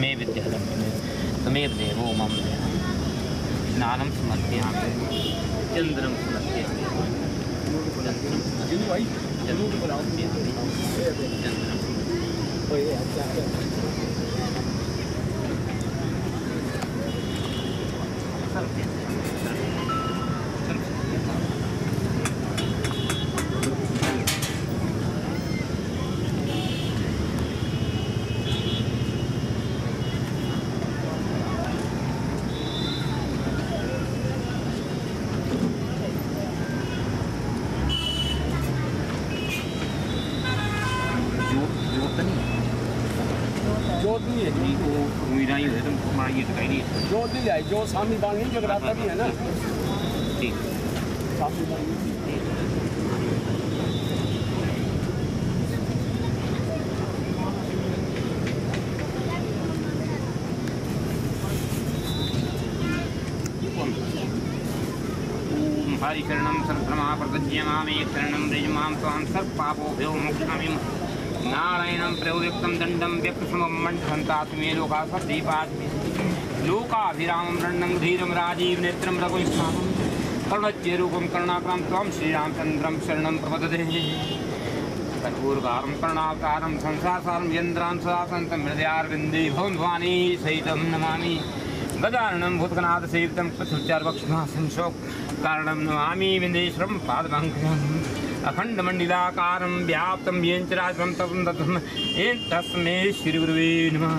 मे विद्यालयं त्वमेव देवो मम स्नानं समर्पयामि चन्द्रं समर्पयामि चन्द्रं समर्पयामि चन्द्रं समर्पयामि चन्द्रं जोत जोत नहीं जोत नहीं है नहीं वो मीरा ही है तुम हमारा ये दिखाई नहीं है सामी बांगी जगराता भी है ना। ठीक। ओम हरि शरणं संक्रमा प्रतज्य मामे शरणं ब्रज माँ त्वां सर्वपापोभ्यो मोक्षामि नारायणं प्रयोक्तं दण्डं व्यक्तसमं मण्डन्तात्मे लोका लोकाभिरामं रण्णं धीरं राजीवनेत्रं रघुस्थानं कर्णज्यरूपं करुणाकरं त्वं श्रीरामचन्द्रं शरणं प्रपदते कर्पूरकारं कर्णावतारं संसारसारं यन्द्रां सदा सन्तं हृदयारविन्दे भवन्वाणी सहितं नमामि। गजाननं भूतगणाथ सेवितं पशुचार्वक्ष्मासं शोक कारणं नमामि विन्देश्वरं पादपङ्कजम् अखण्डमण्डिलाकारं व्याप्तं येन चराचरं ततं ततं येन तस्मै श्रीगुरुवे नमः।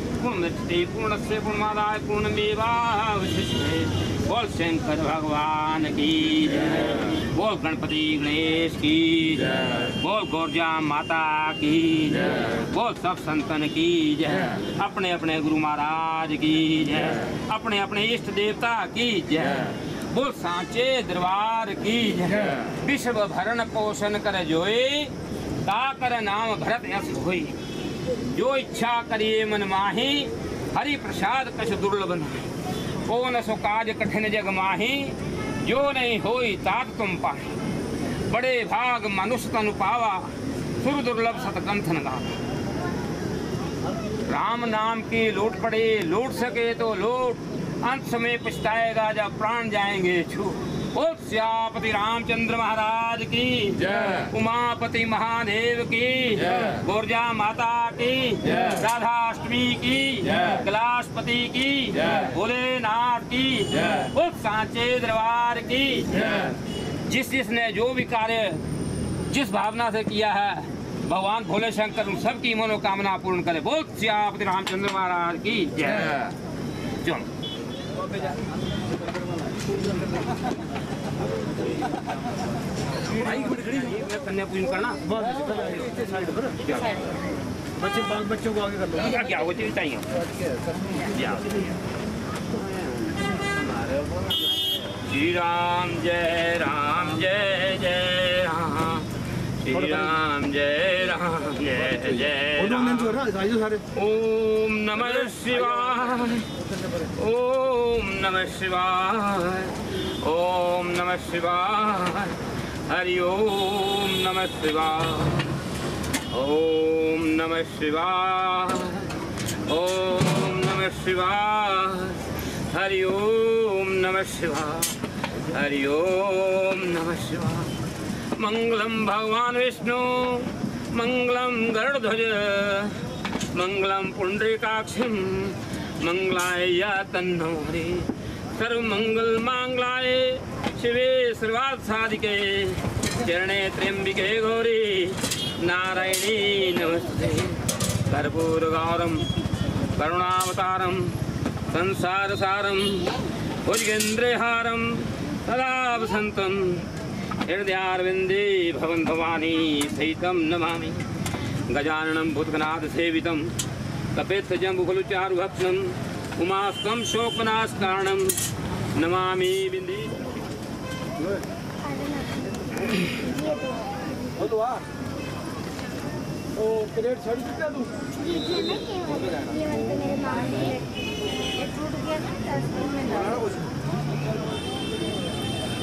पूर्णदया पूर्णः पूर्णस्य पूर्णमादाय पूर्णमेवावशिष्यते बोल शंकर भगवान की जय बोल गणपति गणेश की जय बोल गौरजा माता की जय बोल सब संतन की जय अपने अपने गुरु महाराज की जय अपने अपने इष्ट देवता की जय बोल सांचे दरबार की जय विश्व भरण पोषण कर जोए ता कर नाम भरत यश होई जो इच्छा करिए मन माही हरि प्रसाद कछ दुर्लभ को न सो काज कठिन जग माही, जो नहीं होई तात तुम पाही। बड़े भाग मनुष्य तनु पावा, सुर दुर्लभ सतकंथन गावा। राम नाम की लूट पड़े, लूट सके तो लूट। अंत समय पछताएगा जब प्राण जाएँगे छू श्यापति रामचंद्र महाराज की जय। उमापति महादेव की। गुर्जा माता की राधाष्टमी की। कैलाशपति की भोलेनाथ की। उस सांचे दरबार की जिस जिसने जो भी कार्य जिस भावना से किया है भगवान भोले शंकर उन सबकी मनोकामना पूर्ण करे बोल श्यापति रामचंद्र महाराज की जय चलो कन्या पूजन करना बच्चे बच्चों को आगे कर लो क्या चाहिए श्री राम जय राम जय जय। राम जय राम जय जय ओम नमः शिवाय ओम नमः शिवाय ओम नमः शिवाय हरि ओम नमः शिवाय ओम नमः शिवाय ओम नमः शिवाय हरि ओम नमः शिवाय हरि ओम नमः शिवाय मंगलम भगवान विष्णु मंगलम गरुड़ध्वज मंगलम पुंडरीकाक्षिम मंगलाय या तन्नो हरि मांगलाय शिवे सर्वार्थ साधिके चरणे त्र्यंबिके गौरी नारायणी नमस्ते। कर्पूरगौरम करुणावतारम संसारसारम भुजगेन्द्रहारम सदा वसन्तं हृदयारविन्दे भवन भवानी सहितं नमामि। गजाननं भूतगनाथसेवितं कपेत्सजम्बुखलु चारुभक्तं उमास्तं शोकनास्कारणं नमामि बिन्दी। तो प्लेट छड़ी कितना दूँ? ये ये नहीं ये वाला तो मेरे मामा ने ये टूट गया था तो उसमें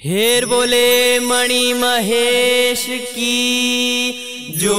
हेर बोले मणि महेश की जो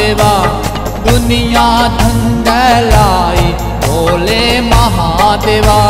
देवा दुनिया धन लाई भोले महादेवा।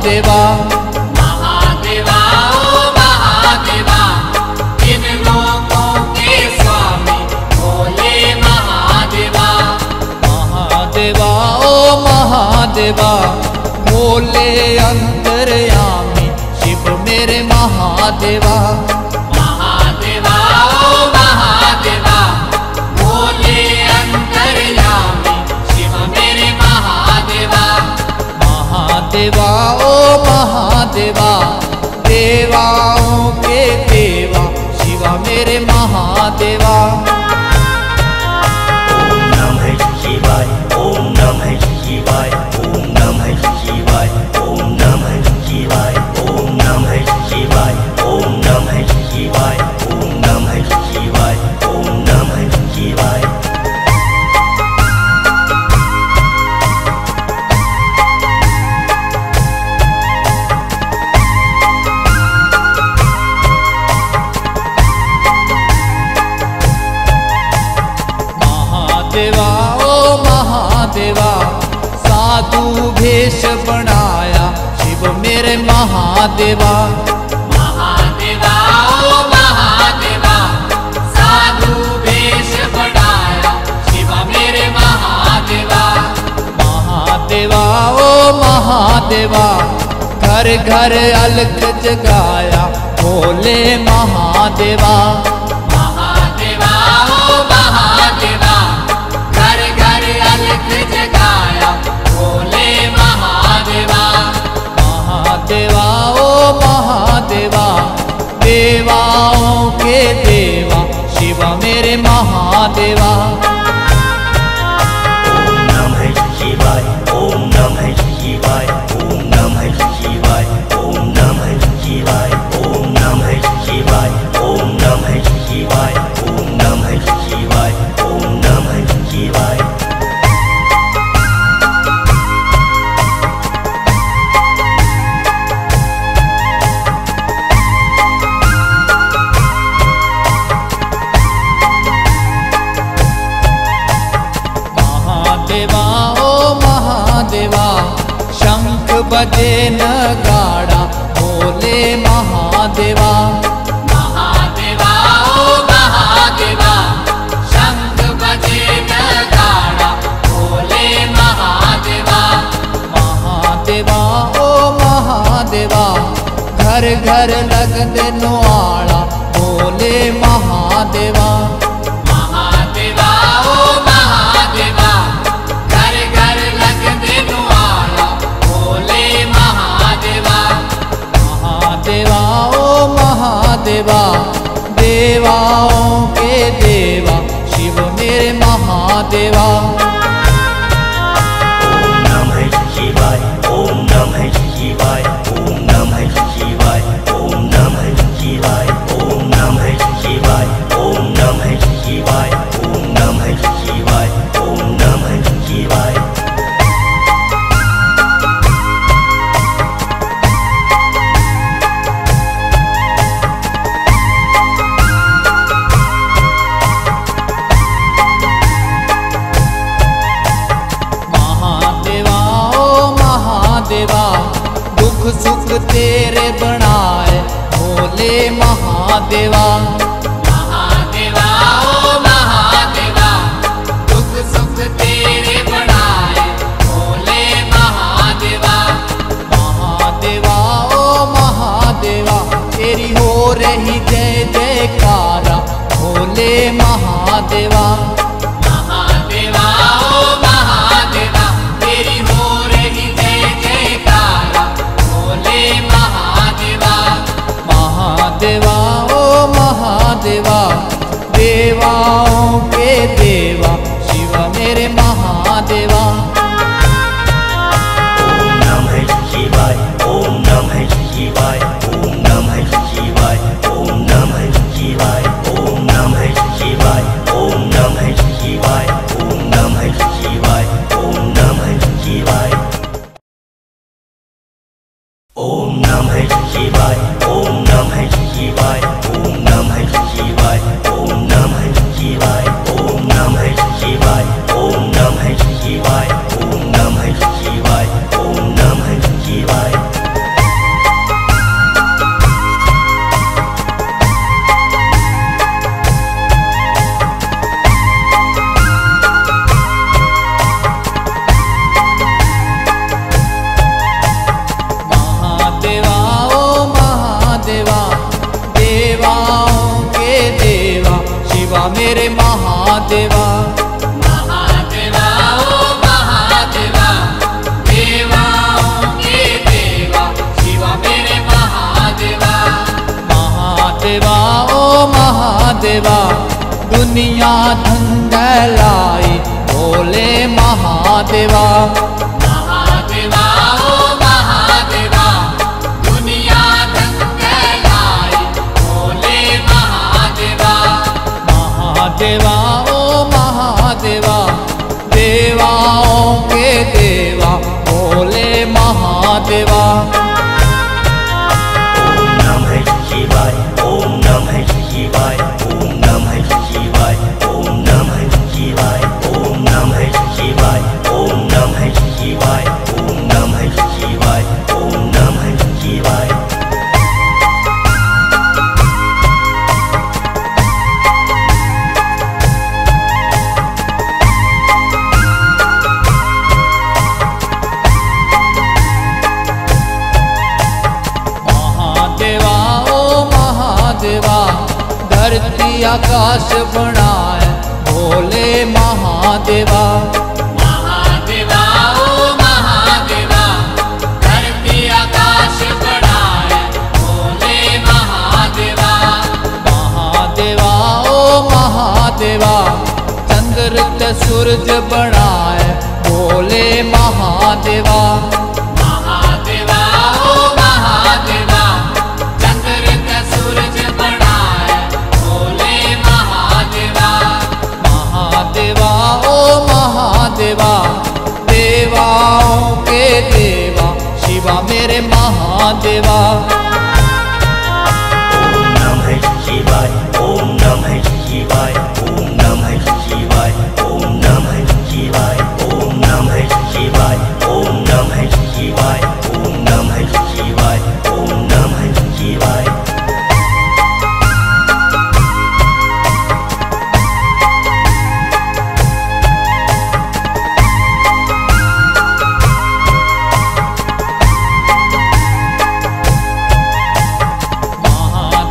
महादेवा। देवा महादेवा इन लोगों के स्वामी भोले महादेवा। महादेवा भोले अंतरयामी शिव मेरे महादेवा। महादेवा ओ महादेवा भोले अंतरयामी शिव मेरे महादेवा। महादेवा महादेवा देवाओं के देवा शिवा मेरे महादेवा। महादेवा। महादेवा साधु शिवा मेरे महादेवा। महादेवा ओ महादेवा घर घर अलख जगाया भोले महादेवा। देवा शिवा मेरे महादेवा।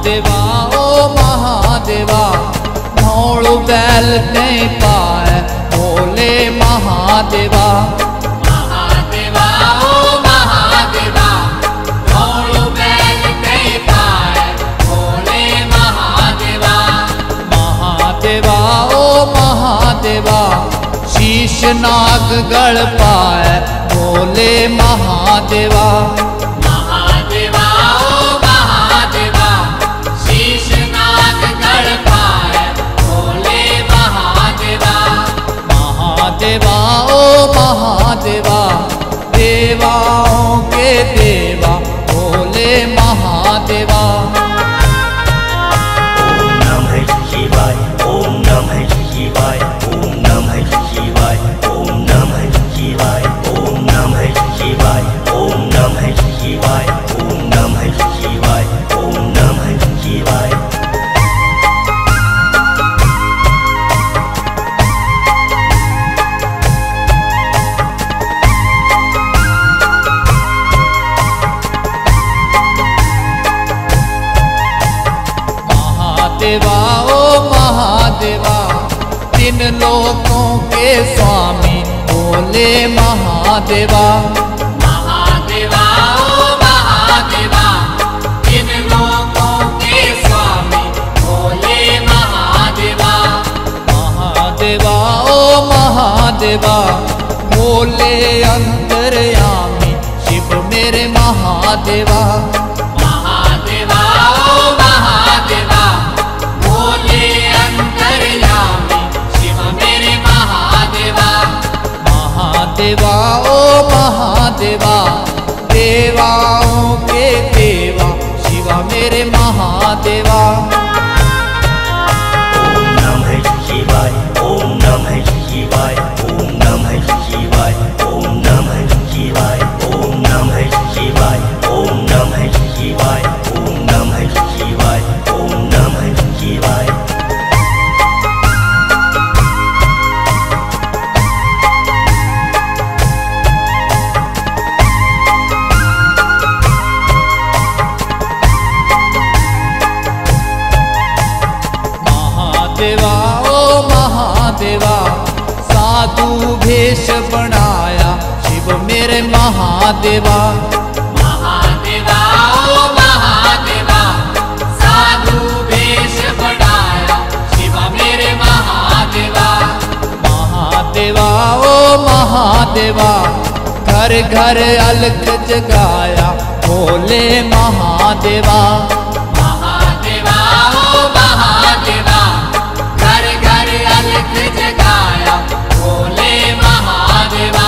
महादेवा ओ महादेवा मोड़ बैल नहीं पाए बोले महादेवा। महादेवा ओ महादेवा मोड़ बैल नहीं पाए बोले महादेवा। महादेवा महादेवा शीश नाग गढ़ पाए बोले महादेवा। महादेवा। स्वामी भोले महादेवा। देवा बोले महादेवा इन लोगों के स्वामी भोले महादेवा। महादेवा भोले शिव मेरे महादेवा। महादेवा ओ महादेवा देवाओं के देवा शिवा मेरे महादेवा। महादेवा। महादेवा ओ महादेवा साधु शिवा मेरे महादेवा। महादेवा घर घर अलग जगाया भोले महादेवा। महादेवा ओ महादेवा घर घर अलग जगाया भोले महादेवा।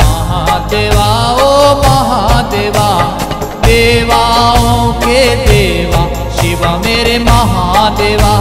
महादेवा महादेवा देवाओं के देवा शिवा मेरे महादेवा।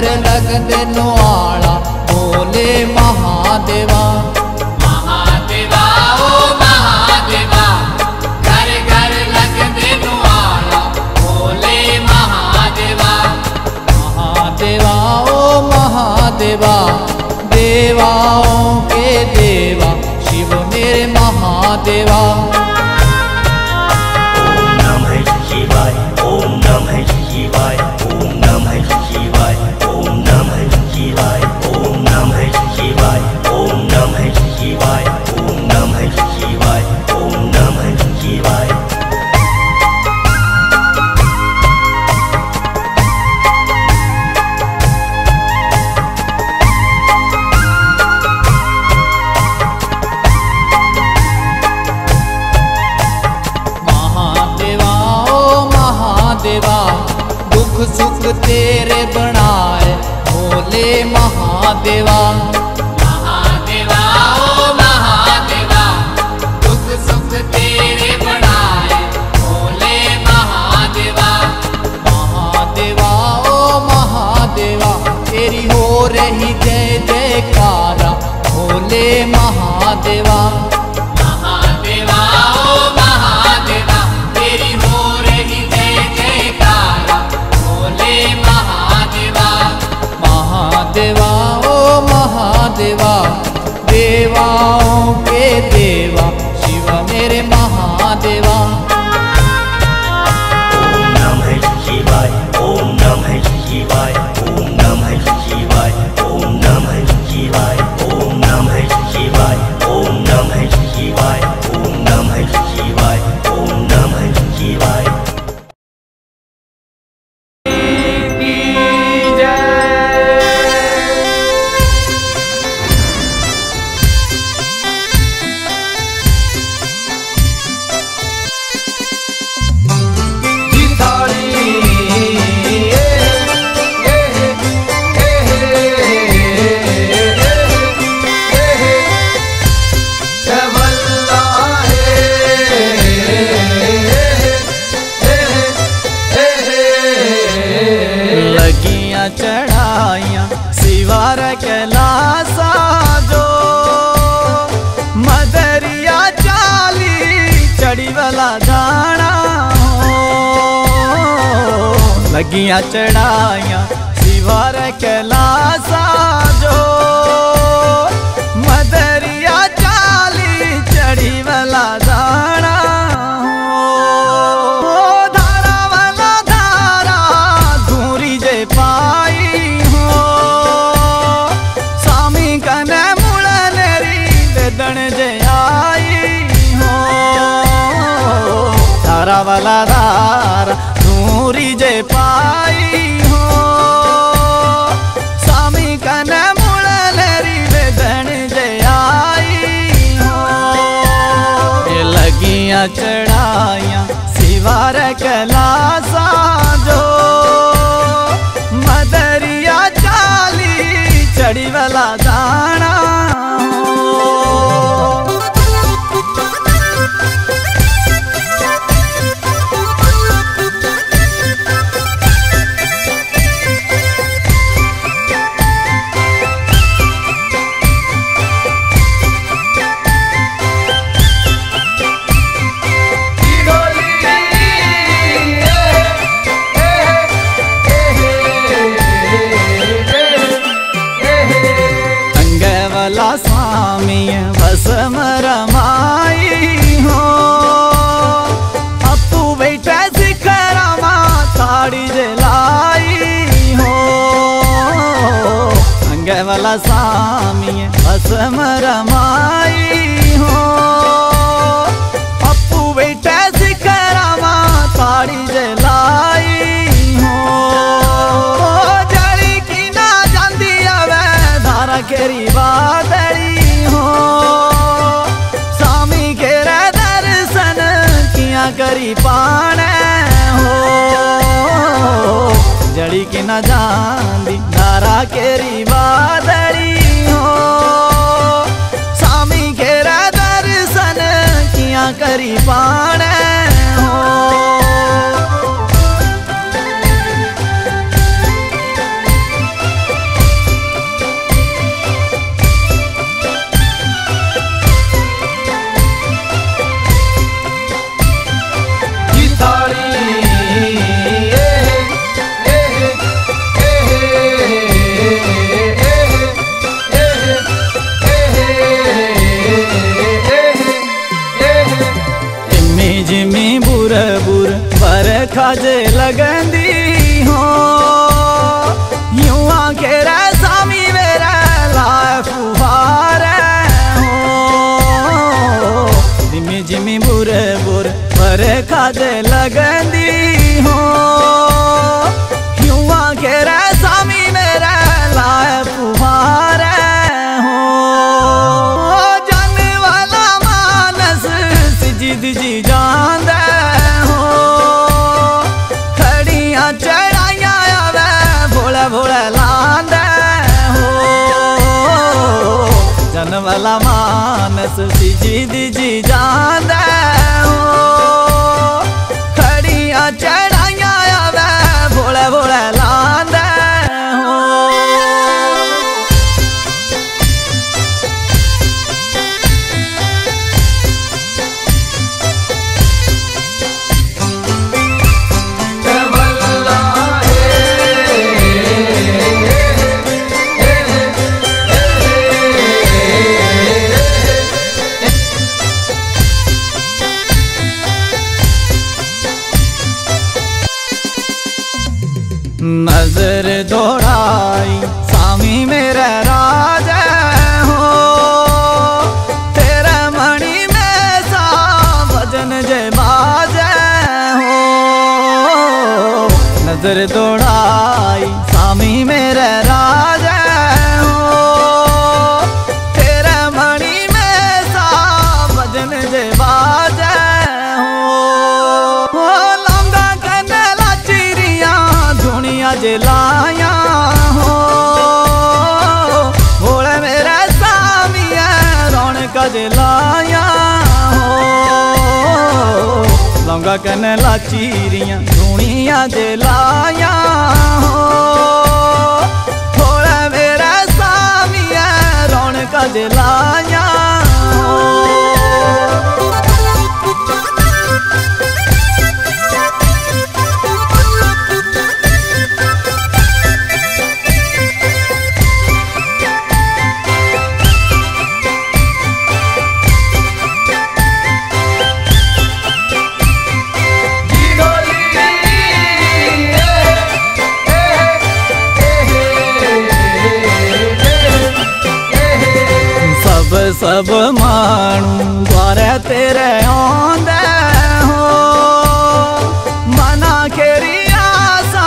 And I. केरी बादड़ी हो। स्वामी केरे दर्शन किया करी पाने हो। जड़ी की ना जांदी धारा केरी बादड़ी हो। स्वामी केरा दर्शन किया करी पाने खाजे लगंदी हो। यूँ आखेर सामी मेरे लाए फुहारे हो। जिमी जिमी बुरे बुरे पर खाजे लगंदी मानस जी जांदे हो रौनक जलाया हो लौंगा कनला चिरिया दुनिया जलाया हो भोले मेरे सामिया रौनक जलाया हो सब सब माण्हू द्वारे तेरे आंदे हो मना केरी आसा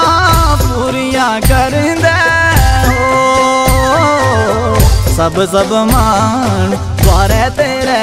पूरियाँ करंदे हो सब सब माण्हू द्वारे तेरे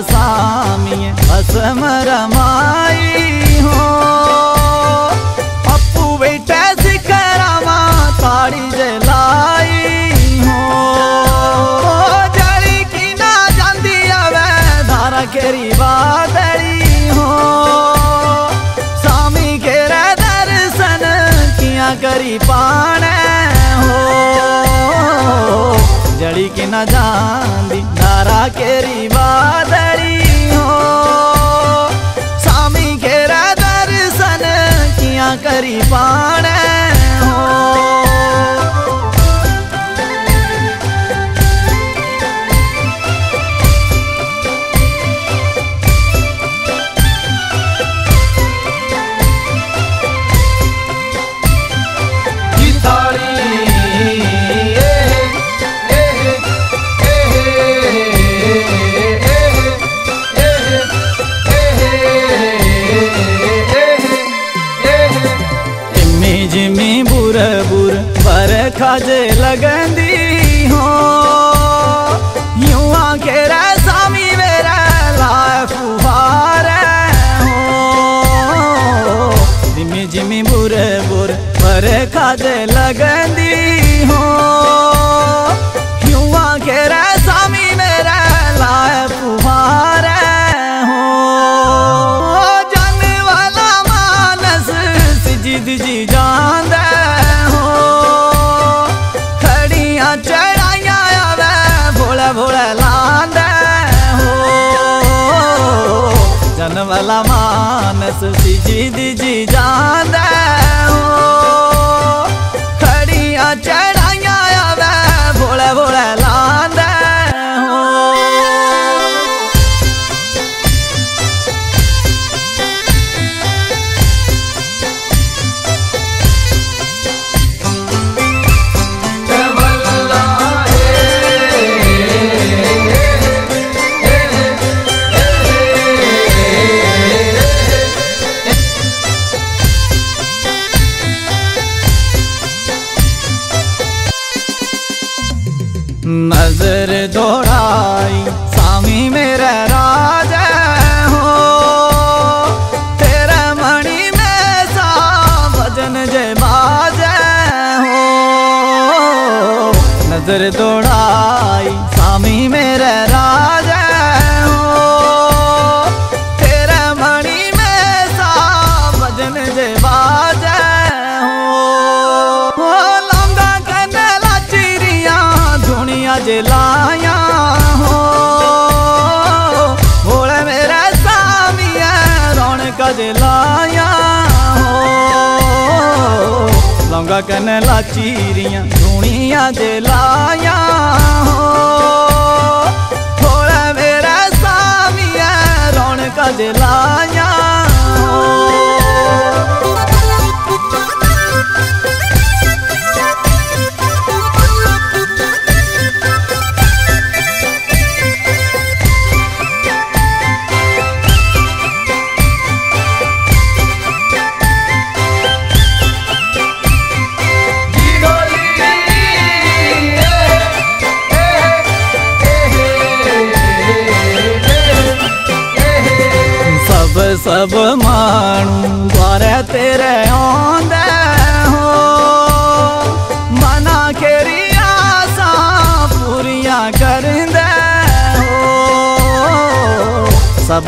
स्वामी भसम रमाई हो। अपू बैठे शिखरमा ताड़ी जलाई हो। जड़ी की ना जांदी आवे, धारा केरी बादड़ी हो। स्वामी केरे दर्शन किया करी पाने हो। जड़ी की ना जांदी धारा केरी मादरी हो स्वामी केरे दर्शन किया करी पाने खाजे लगंदी हो। यूँ आंखे रे सामी मेरा लाए फुहारे हो। जाने वाला मानस सिजिद जी जांदे हो। खड़ियाँ चढ़ाइयाँ आवे, भोले भोले लांदे हो। जन वाला मानस सिजिद जी जांदे ਲਾਚੀਰੀਆਂ ਦੁਨੀਆ ਦੇ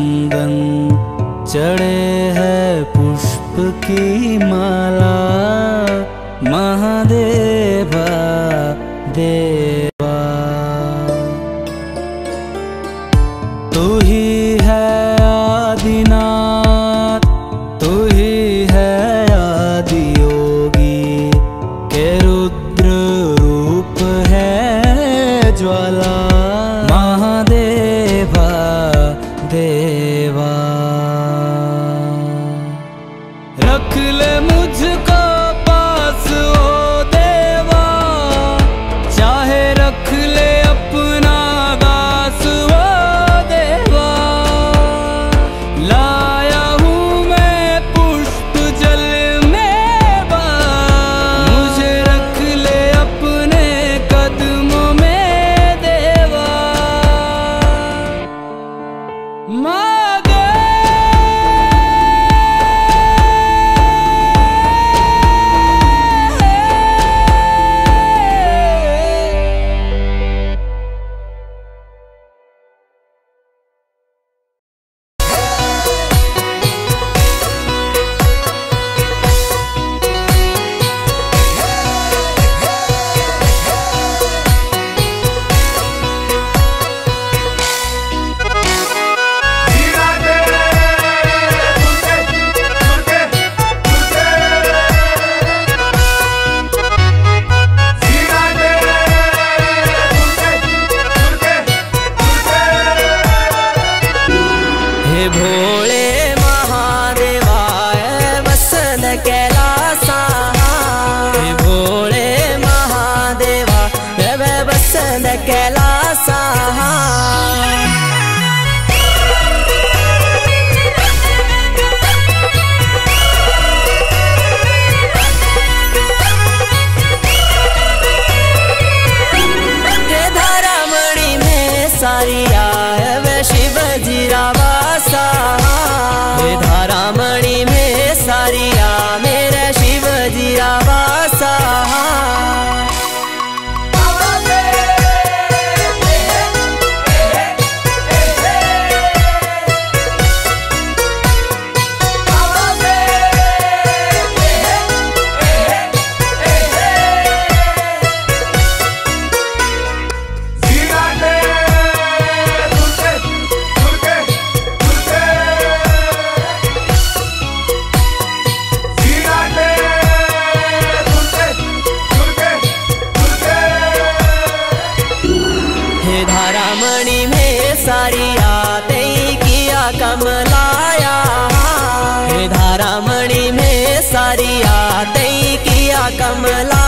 चंदन चढ़े है पुष्प की माला। मारिया ते किया कमलाया हे धारा मणि में सारिया ते किया कमला